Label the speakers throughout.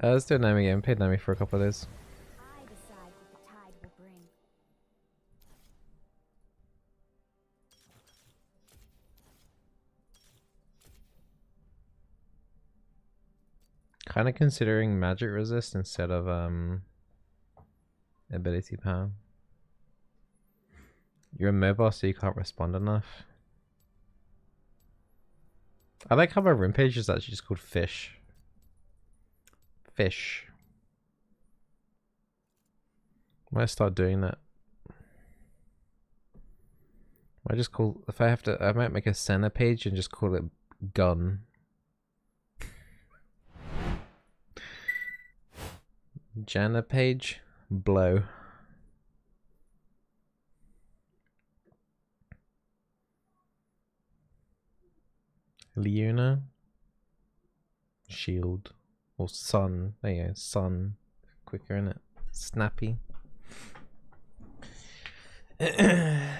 Speaker 1: Uh, let's do a Nami game. Paid Nami for a couple of days.
Speaker 2: I decide what the tide will bring.
Speaker 1: Kind of considering magic resist instead of um ability power. You're immobile, so you can't respond enough. I like how my rune page is actually just called fish. Fish. Might start doing that. I just call if I have to I might make a Senna page and just call it gun. Janna page blow. Leona shield or sun. There you go, sun. Quicker in it. Snappy.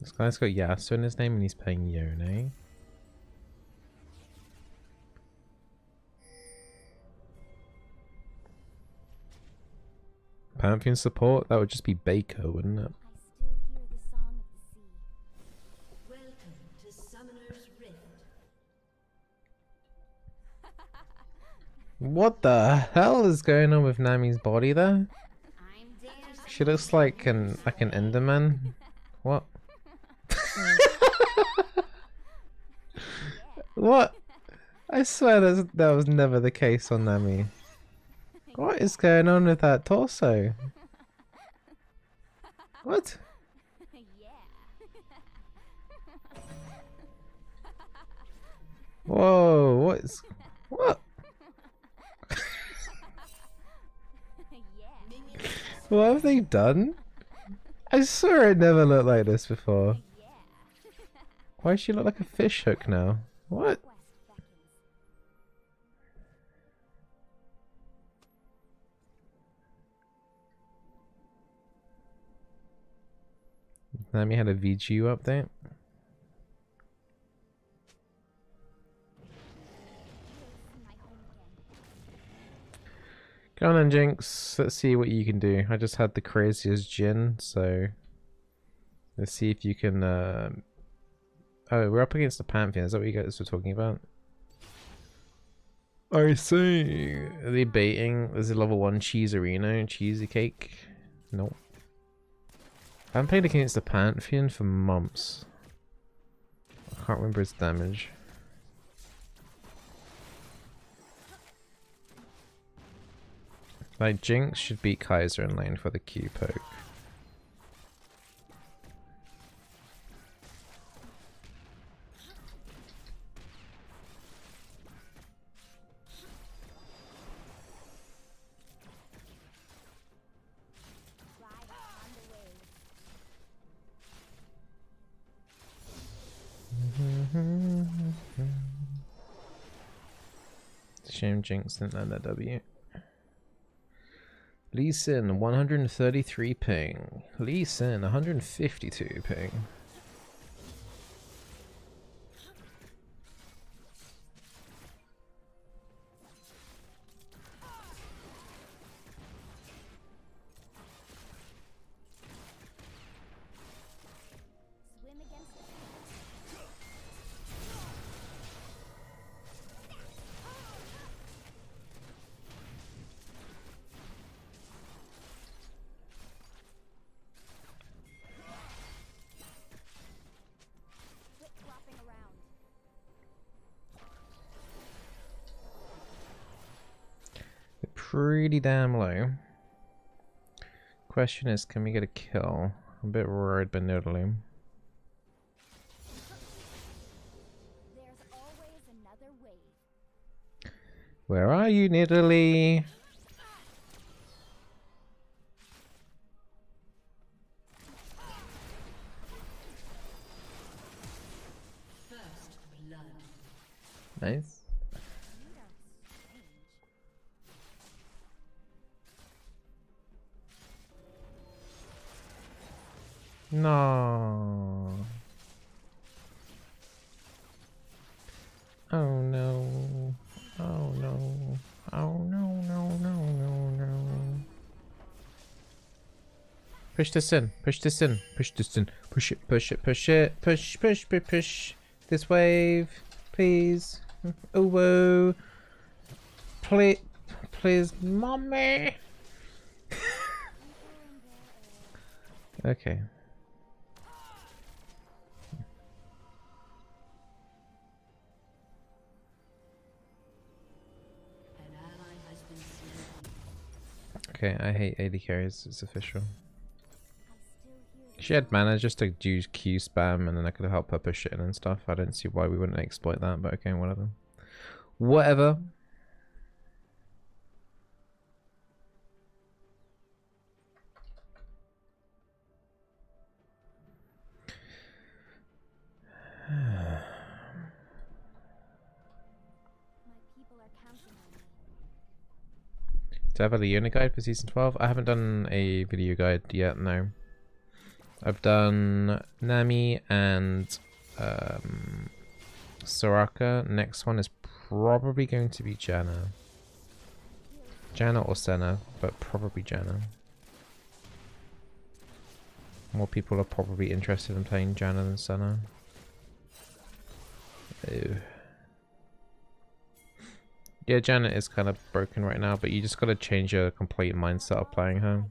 Speaker 1: This guy's got Yasuo in his name and he's playing Yone. Pantheon support? That would just be Baker, wouldn't it?
Speaker 2: I still hear the song of the sea.
Speaker 3: Welcome to Summoner's Rift.
Speaker 1: What the hell is going on with Nami's body there? She looks like an like an Enderman. What? what? I swear that that was never the case on Nami. What is going on with that torso? What? Whoa, what is what? What have they done? I swear it never looked like this before. Why does she look like a fish hook now? What? Nami had a VGU update. Go on then, Jinx. Let's see what you can do. I just had the craziest gin, so let's see if you can. Uh... Oh, we're up against the Pantheon. Is that what you guys were talking about? I see. Are they baiting? Is it level one cheese arena cheesy cake? Nope. I haven't played against the Pantheon for months. I can't remember its damage. Like Jinx should beat Kai'Sa in lane for the Q poke. Shame Jinx didn't land that W. Lee Sin, 133 ping. Lee Sin, 152 ping. Damn low. Question is, can we get a kill? I'm a bit worried
Speaker 2: another wave.
Speaker 1: Where are you, Nidalee? Nice. No. Oh no. Oh no. Oh no, no, no, no, no. Push this in. Push this in. Push this in. Push it, push it, push it. Push, push, push, push. This wave. Please. Oh, whoa. Please. Please, mommy. okay. Okay, I hate AD carries. It's official. She had mana just to do Q spam and then I could have helped her push it in and stuff. I don't see why we wouldn't exploit that, but okay, whatever. Whatever. Have a Leona guide for season 12? I haven't done a video guide yet, no. I've done Nami and um, Soraka. Next one is probably going to be Janna. Janna or Senna, but probably Janna. More people are probably interested in playing Janna than Senna. Ew. Yeah, Janet is kind of broken right now, but you just gotta change your complete mindset of playing her.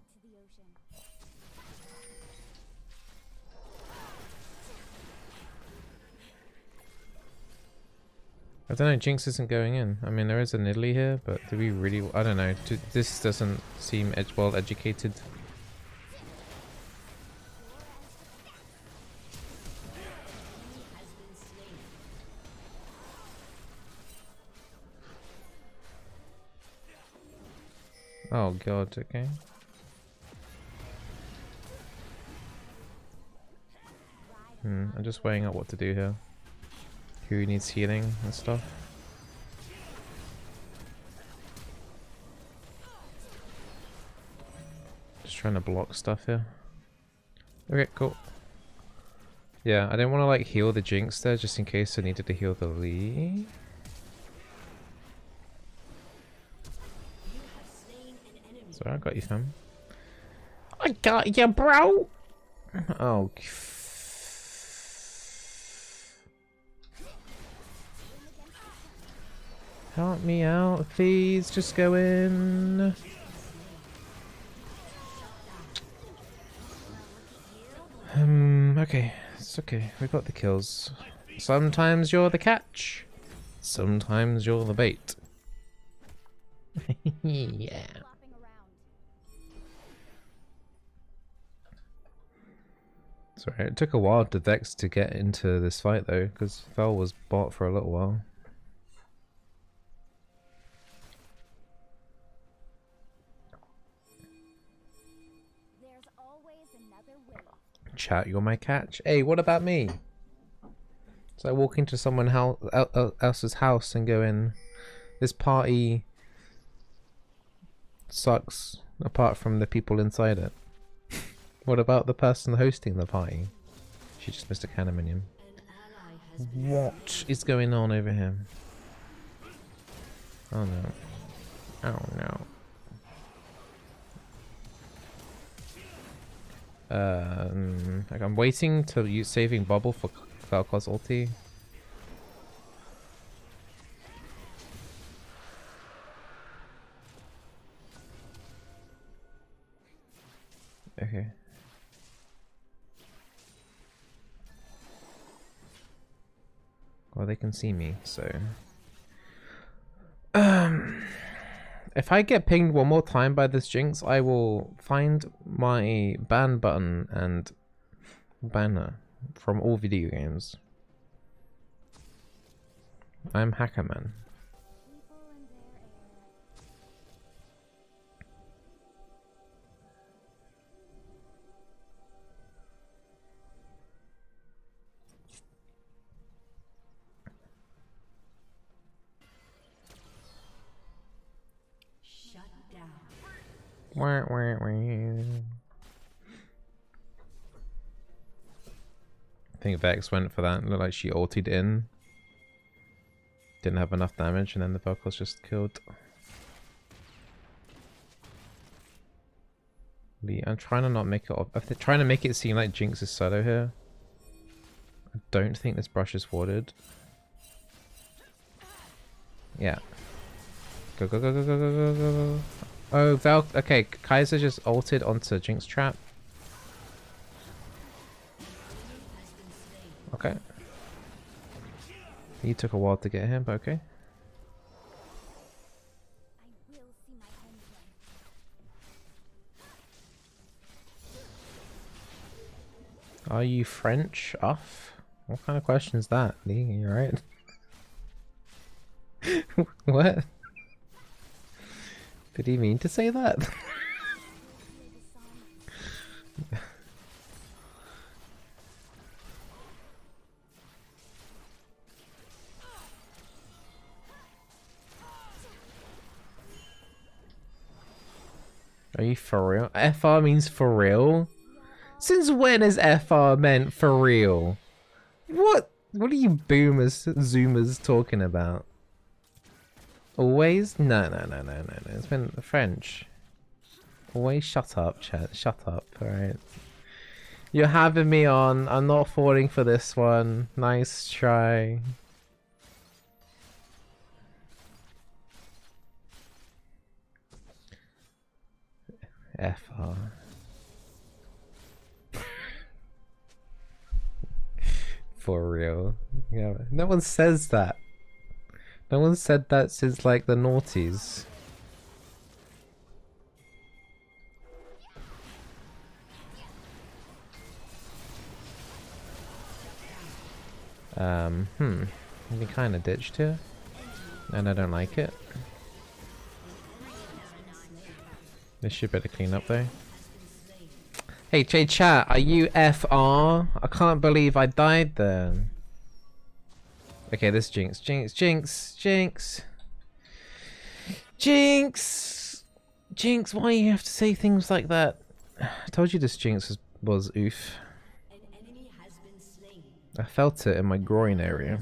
Speaker 1: I don't know, Jinx isn't going in. I mean, there is a Nidalee here, but do we really... I don't know. This doesn't seem ed well educated. Oh god, okay. Hmm, I'm just weighing up what to do here. Who needs healing and stuff. Just trying to block stuff here. Okay, cool. Yeah, I didn't want to like heal the Jinx there just in case I needed to heal the Lee. Sorry, I got you, fam. I got you, bro! Oh. Help me out, please. Just go in. Um, okay. It's okay. We got the kills. Sometimes you're the catch. Sometimes you're the bait. yeah. Sorry, it took a while to Vex to get into this fight though, because Fel was bought for a little while.
Speaker 2: There's always another way.
Speaker 1: Chat, you're my catch. Hey, what about me? So I walk into someone hou- el- el- else's house and go in. This party sucks, apart from the people inside it. What about the person hosting the party? She just missed a cannon What is going on over here? Oh no. Oh no. Um, like I'm waiting to use saving bubble for Falco's ulti. See me, so. Um, if I get pinged one more time by this Jinx, I will find my ban button and banner from all video games. I'm Hackerman. Wah, wah, wah. think Vex went for that. Looked like she ulted in. Didn't have enough damage, and then the Vel'Koz just killed. Lee, I'm trying to not make it. ob- I'm trying to make it seem like Jinx is solo here. I don't think this brush is warded. Yeah. Go go go go go go go go go. Oh, Val. Okay, Kai'Sa just ulted onto Jinx trap. Okay. He took a while to get him, but okay. Are you French? Off? What kind of question is that, Lee? You right? what? Did he mean to say that? Are you for real? FR means for real? Since when is FR meant for real? What? What are you boomers, zoomers talking about? Always? No, no, no, no, no, no. It's been French. Always shut up, chat. Shut up, alright? You're having me on. I'm not falling for this one. Nice try. FR. For real. Yeah. No one says that. No one said that since like the noughties. Um, hmm. We kind of ditched here. And I don't like it. This should better clean up though. Hey, J chat, are you FR? I can't believe I died then. Okay, this Jinx, Jinx, Jinx, Jinx. Jinx! Jinx, why do you have to say things like that? I told you this Jinx was, was oof. I felt it in my groin area.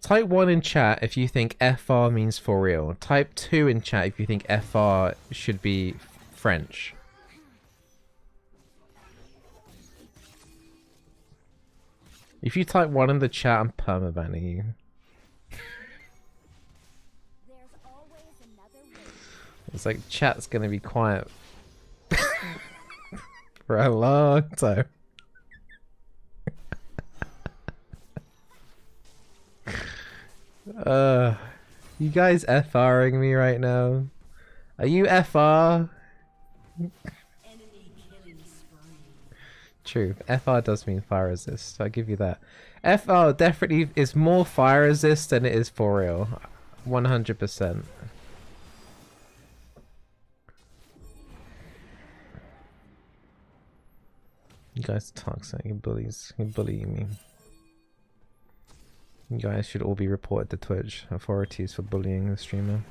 Speaker 1: Type 1 in chat if you think FR means for real. Type 2 in chat if you think FR should be French. If you type 1 in the chat, I'm permabanning you. It's like chat's gonna be quiet for a long time. uh, you guys FRing me right now? Are you FR? True. FR does mean fire resist. I'll give you that. FR definitely is more fire resist than it is for real. 100%. You guys are toxic. You bullies. You bullying me. You guys should all be reported to Twitch authorities for bullying the streamer.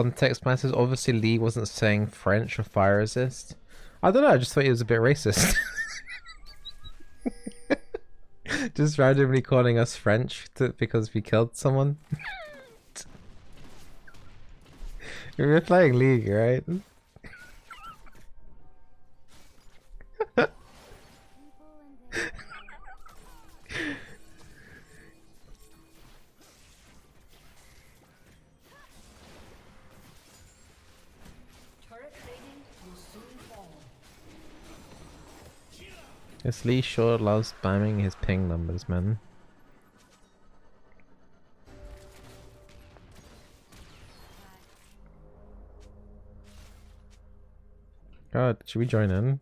Speaker 1: Context matters. Obviously, Lee wasn't saying French or fire resist. I don't know. I just thought he was a bit racist. just randomly calling us French to, because we killed someone. we were playing League, right? This Lee sure loves spamming his ping numbers, man. God, should we join in?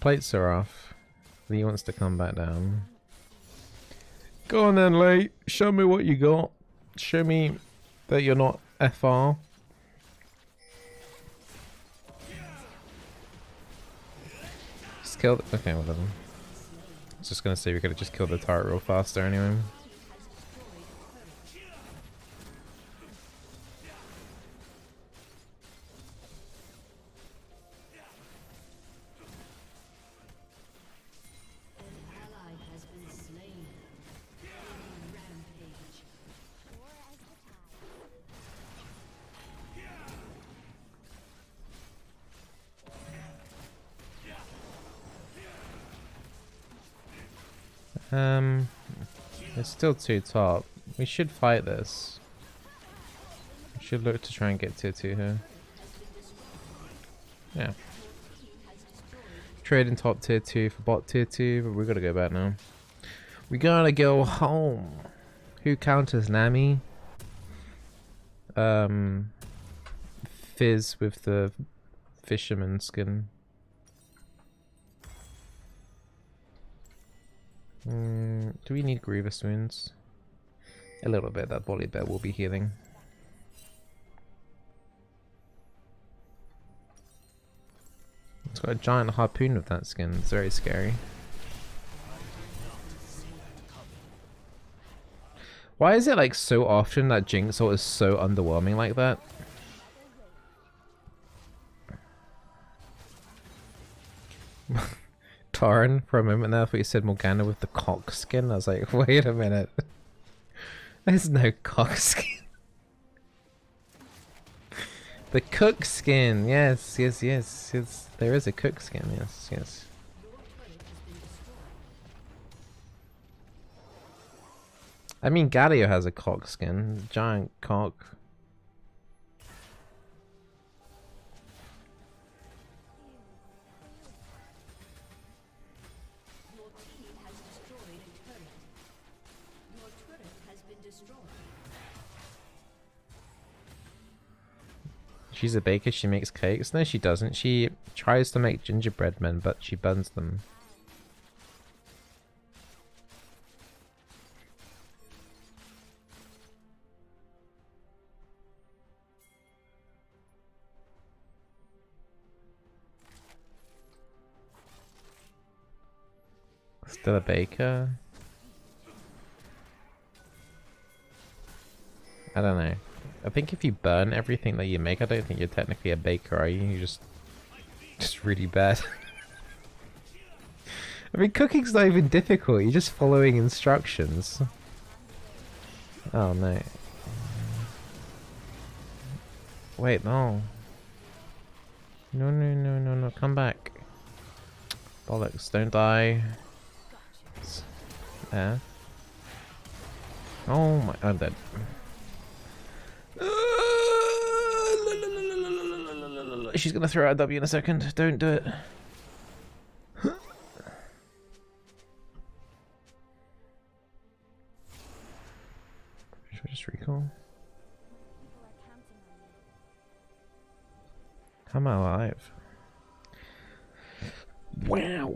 Speaker 1: Plates are off. Lee wants to come back down. Go on then, Lee. Show me what you got. Show me that you're not FR. Just killed. Okay, whatever. I was just gonna say we could have just killed the turret real faster anyway. Um, it's still two top. We should fight this. We should look to try and get tier two here. Yeah. Trading top tier two for bot tier two, but we gotta go back now. We gotta go home. Who counters Nami? Um, Fizz with the fisherman skin. Do we need Grievous wounds? A little bit, that Volibear will be healing. It's got a giant harpoon with that skin, it's very scary. Why is it like so often that Jinx is so underwhelming like that? Torren for a moment there, I thought you said Morgana with the cock skin. I was like, wait a minute. There's no cock skin. The cook skin, yes, yes, yes, yes. There is a cook skin, yes, yes. I mean, Galio has a cock skin, giant cock. She's a baker, she makes cakes. No, she doesn't. She tries to make gingerbread men, but she burns them. Still a baker? I don't know. I think if you burn everything that you make, I don't think you're technically a baker, are you? You're just, just really bad. I mean, cooking's not even difficult. You're just following instructions. Oh no. Wait, no. No, no, no, no, no. Come back. Bollocks, don't die. There. Oh my, I'm dead. She's gonna throw out a W in a second. Don't do it. Should I just recall? How am I alive? Wow.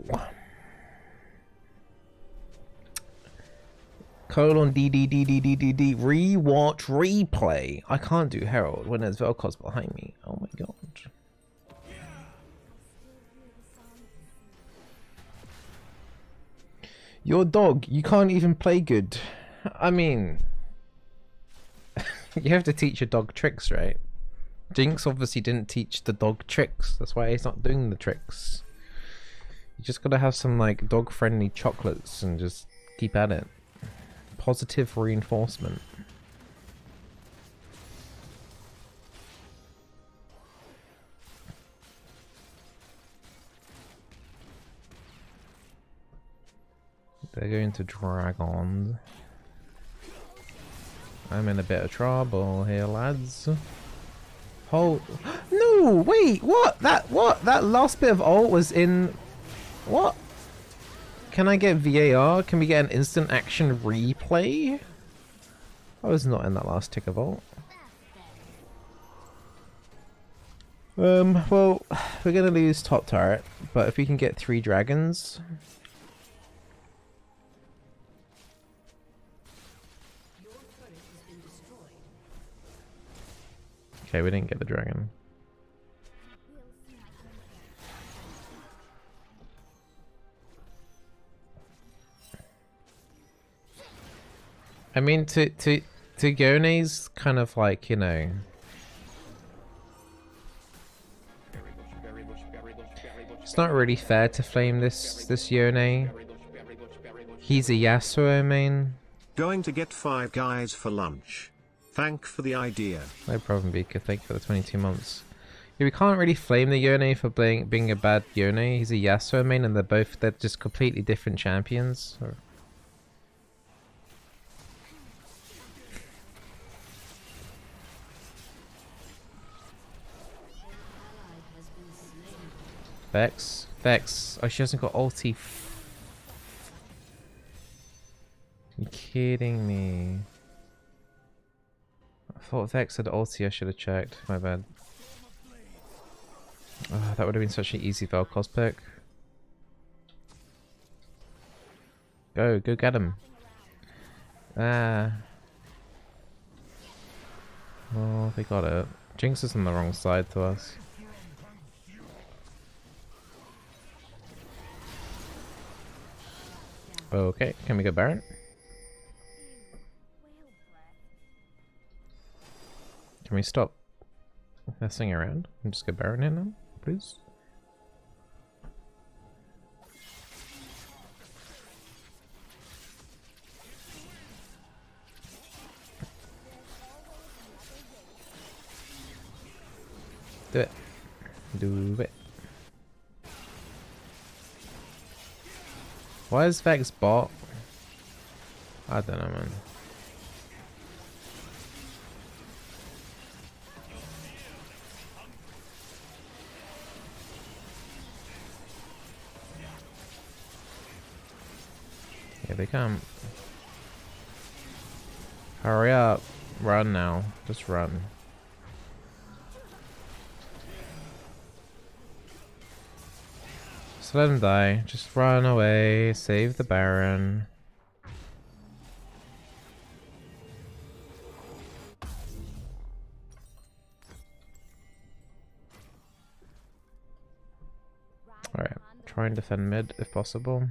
Speaker 1: Colon D D D D D D D rewatch replay. I can't do Herald when there's Vel'Koz behind me. Oh my god. Your dog, you can't even play good. I mean, you have to teach your dog tricks, right? Jinx obviously didn't teach the dog tricks. That's why he's not doing the tricks. You just gotta have some like dog friendly chocolates and just keep at it. Positive reinforcement. They're going to dragons. I'm in a bit of trouble here, lads. Hold. No, wait, what? That what? That last bit of ult was in. What? Can I get VAR? Can we get an instant action replay? I was not in that last tick of ult. Um, well, we're gonna lose top turret, but if we can get three dragons, okay, we didn't get the dragon. I mean, to to to Yone's kind of like you know, it's not really fair to flame this this Yone. He's a Yasuo main.
Speaker 4: Going to get five guys for lunch. Thank for the idea.
Speaker 1: No problem, Beaker. Thank you for the 22 months. Yeah, we can't really flame the Yone for being being a bad Yone. He's a Yasuo main, and they're both they're just completely different champions. So-. Vex, Vex. Oh, she hasn't got ulti. You kidding me? Thought Vex had ulti. I should have checked. My bad. Oh, that would have been such an easy Vel'Koz pick. Go, go get him. Ah. Oh, they got it. Jinx is on the wrong side to us. Okay, can we go Baron? Can we stop messing around and just go Baron in now, please? Do it. Do it. Why is Vex bot? I don't know, man. Here they come. Hurry up. Run now. Just run. Just let him die. Just run away. Save the Baron. Alright. Try and defend mid if possible.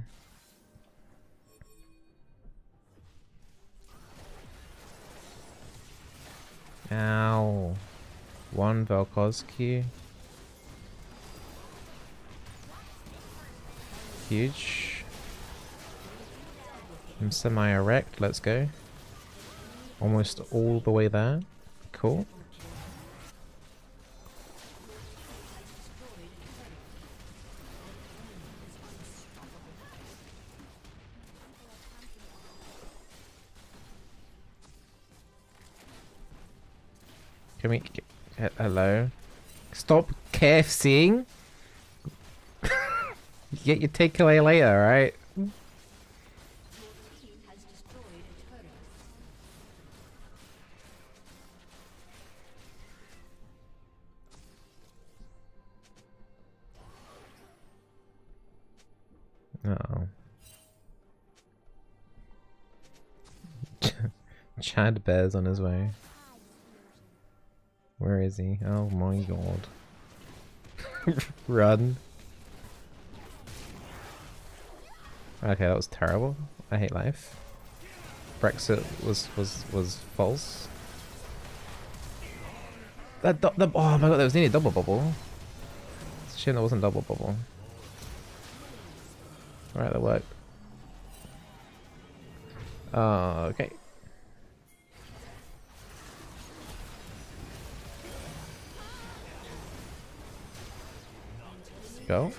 Speaker 1: Ow. One Velkozki. Huge. I'm semi-erect, let's go. Almost all the way there. Cool. Can we get, he- hello? Stop KFCing. Get your takeaway later, right? Uh oh. Chad Bear's on his way. Where is he? Oh my god. Run. Okay, that was terrible. I hate life. Brexit was was was false. That the, oh my god, that was nearly double bubble. It's a shame that wasn't double bubble. Alright, that worked. Uh, okay. Go.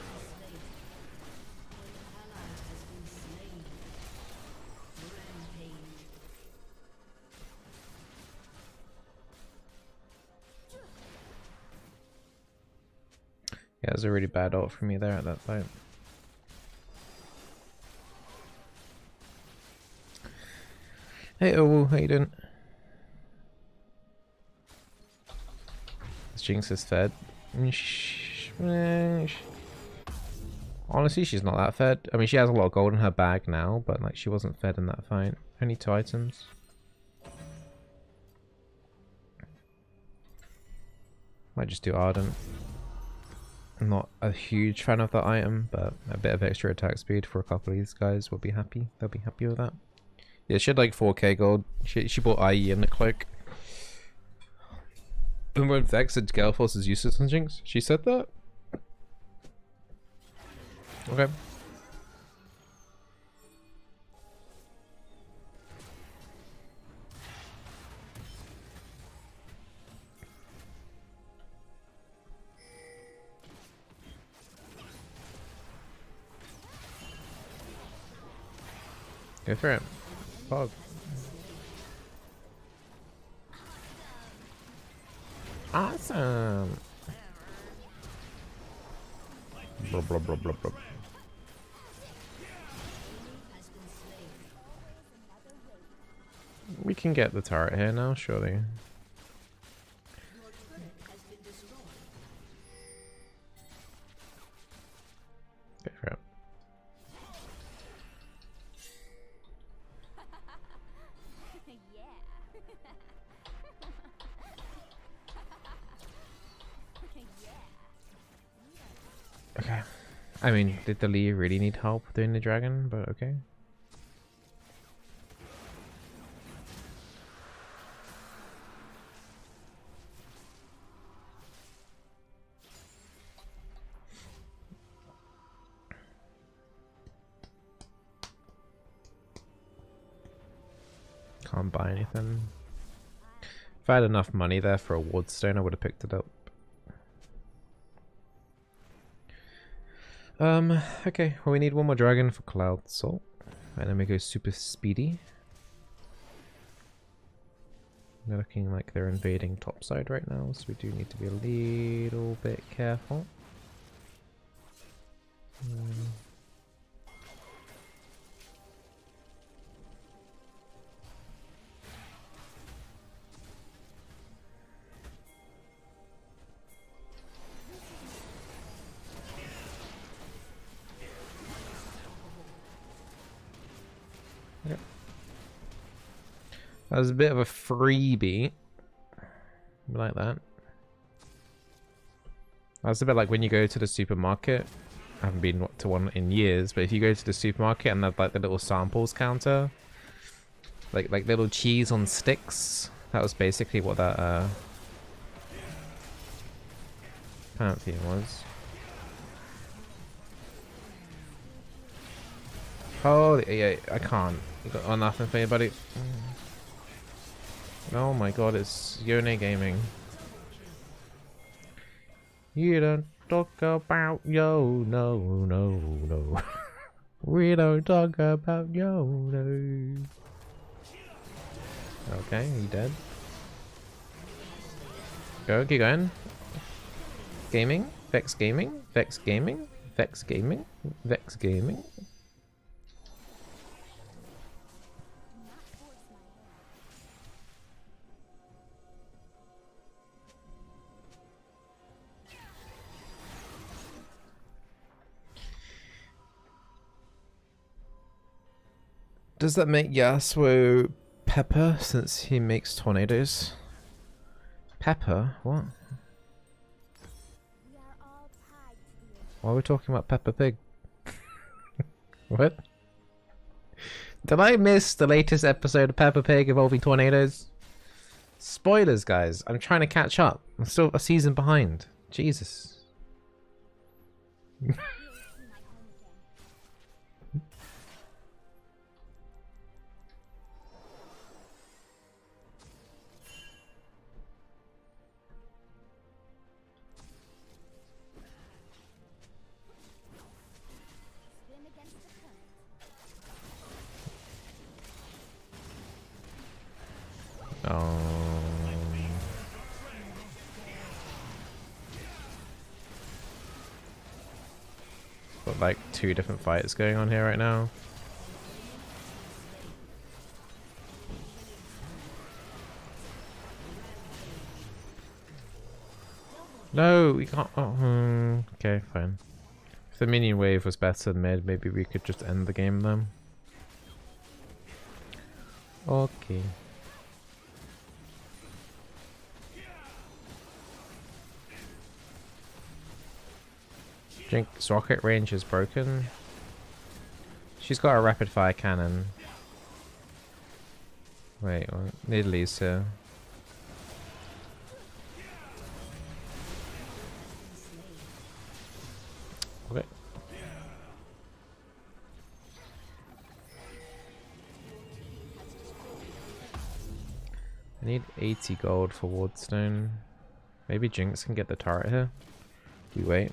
Speaker 1: Yeah, it was a really bad ult for me there at that point. Hey, oh, how you doing? This Jinx is fed. Mm, Honestly, she's not that fed. I mean, she has a lot of gold in her bag now, but like she wasn't fed in that fight. Only two items. Might just do Ardent. I'm not a huge fan of that item, but a bit of extra attack speed for a couple of these guys will be happy. They'll be happy with that. Yeah, she had like 4k gold. She, she bought IE and the cloak. And when Vex said Galeforce is useless on Jinx, she said that? Okay. Go for it. Fog. Awesome. Blah, blah, blah, blah, blah. Can get the turret here now, surely. Okay. I mean, did the Lee really need help doing the dragon? But okay. Buy anything. If I had enough money there for a wardstone, I would have picked it up. Um, okay, well we need one more dragon for Cloud Soul. And then we go super speedy. They're looking like they're invading topside right now, so we do need to be a little bit careful. Um, That was a bit of a freebie. Like that. That's a bit like when you go to the supermarket. I haven't been to one in years, but if you go to the supermarket and have like the little samples counter, like like little cheese on sticks, that was basically what that uh, Pantheon was. Holy, yeah, I can't. You got oh, nothing for you, buddy. Oh my god, it's Yone Gaming. You don't talk about yo, no, no, no. we don't talk about yo, no. Okay, he dead. Go, keep going. Gaming, Vex Gaming, Vex Gaming, Vex Gaming, Vex Gaming. Does that make Yasuo Pepper since he makes tornadoes? Pepper? What? Why are we talking about Peppa Pig? what? Did I miss the latest episode of Peppa Pig involving tornadoes? Spoilers, guys. I'm trying to catch up. I'm still a season behind. Jesus. Got like two different fights going on here right now. No, we can't. Oh, hmm, okay, fine. If the minion wave was better than mid, maybe we could just end the game then. Okay. Jinx rocket range is broken. She's got a rapid fire cannon. Wait, what? Nidalee's here. Okay. I need 80 gold for Wardstone. Maybe Jinx can get the turret here. We wait.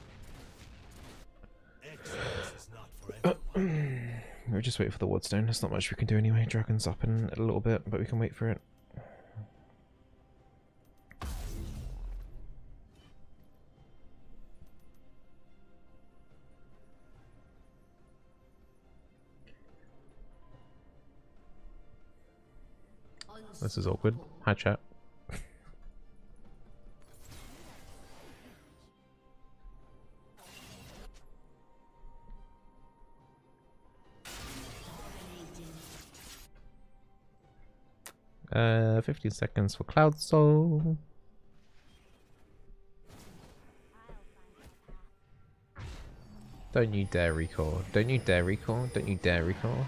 Speaker 1: We'll just wait for the Wardstone. There's not much we can do anyway. Dragon's up in a little bit, but we can wait for it. This is awkward. Hi chat. 15 seconds for Cloud Soul. Don't you dare recall. Don't you dare recall. Don't you dare recall.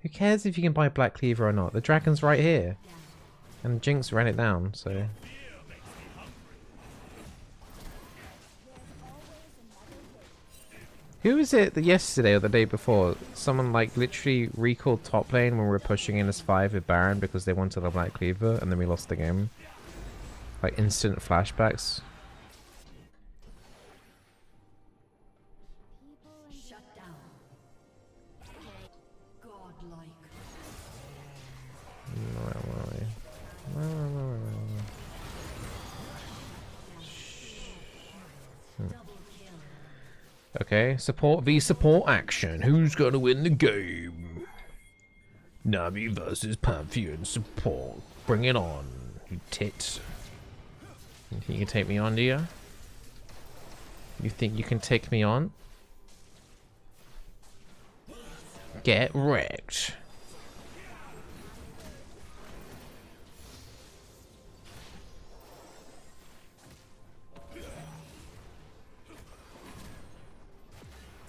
Speaker 1: Who cares if you can buy Black Cleaver or not? The dragon's right here. And Jinx ran it down, so... Who was it that yesterday or the day before? Someone like literally recalled top lane when we were pushing in as 5 with Baron because they wanted a Black Cleaver and then we lost the game. Like instant flashbacks. Okay, support v support action. Who's gonna win the game? Nami versus Pantheon support. Bring it on, you tits. You think you can take me on, do you? You think you can take me on? Get wrecked.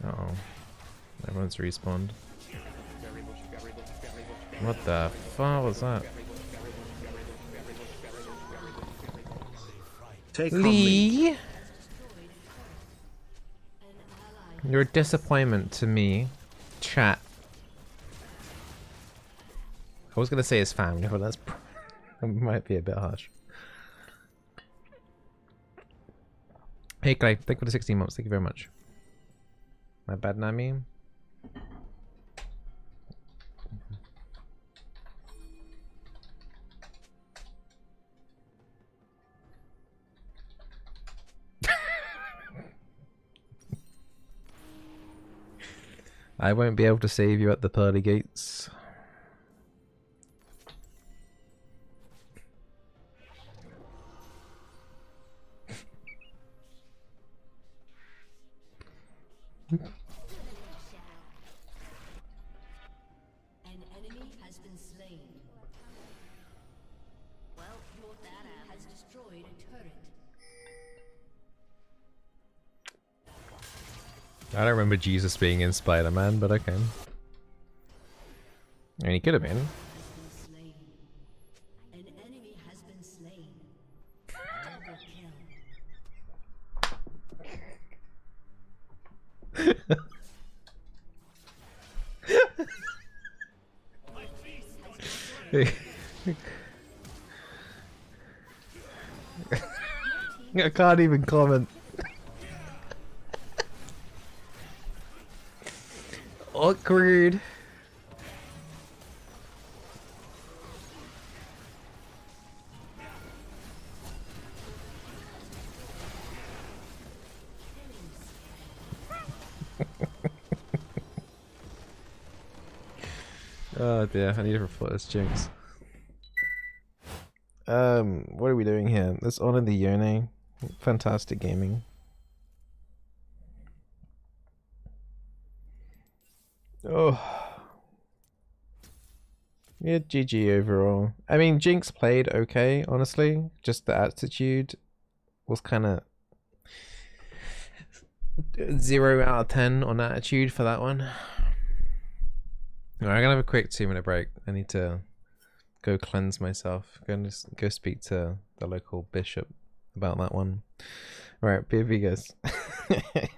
Speaker 1: Uh oh. Everyone's respawned. What the fuck was that?
Speaker 4: Take.
Speaker 1: Lee! You're a disappointment to me. Chat. I was gonna say his family, but that's that might be a bit harsh. Hey Clay, thank you for the 16 months, thank you very much. My bad Nami. I won't be able to save you at the pearly gates. Don't remember Jesus being in Spider-Man, but okay. And he could have been. I can't even comment. Awkward. oh dear, I need to report this jinx. Um, what are we doing here? Let's honor the Yone. Fantastic gaming. Oh. Yeah, GG overall. I mean, Jinx played okay, honestly. Just the attitude was kind of zero out of ten on attitude for that one. Alright, I'm gonna have a quick two minute break. I need to go cleanse myself. Go go speak to the local bishop about that one. Alright, BFV guys.